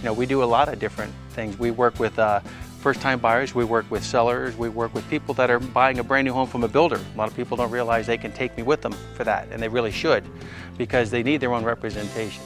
You know, we do a lot of different things. We work with uh, first-time buyers, we work with sellers, we work with people that are buying a brand new home from a builder. A lot of people don't realize they can take me with them for that, and they really should, because they need their own representation.